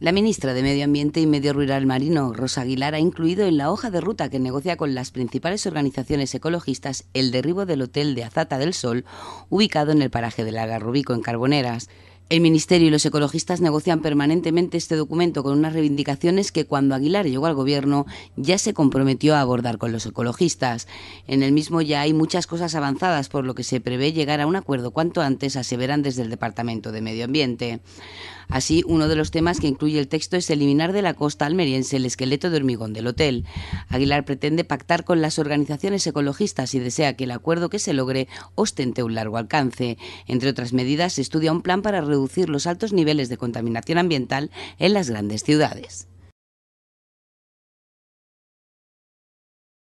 La ministra de Medio Ambiente y Medio Rural Marino, Rosa Aguilar, ha incluido en la hoja de ruta que negocia con las principales organizaciones ecologistas el derribo del hotel de Azata del Sol, ubicado en el paraje del Agarrubico, en Carboneras. El Ministerio y los ecologistas negocian permanentemente este documento con unas reivindicaciones que cuando Aguilar llegó al Gobierno ya se comprometió a abordar con los ecologistas. En el mismo ya hay muchas cosas avanzadas, por lo que se prevé llegar a un acuerdo cuanto antes, aseveran desde el Departamento de Medio Ambiente. Así, uno de los temas que incluye el texto es eliminar de la costa almeriense el esqueleto de hormigón del hotel. Aguilar pretende pactar con las organizaciones ecologistas y desea que el acuerdo que se logre ostente un largo alcance. Entre otras medidas, se estudia un plan para reducir los altos niveles de contaminación ambiental en las grandes ciudades.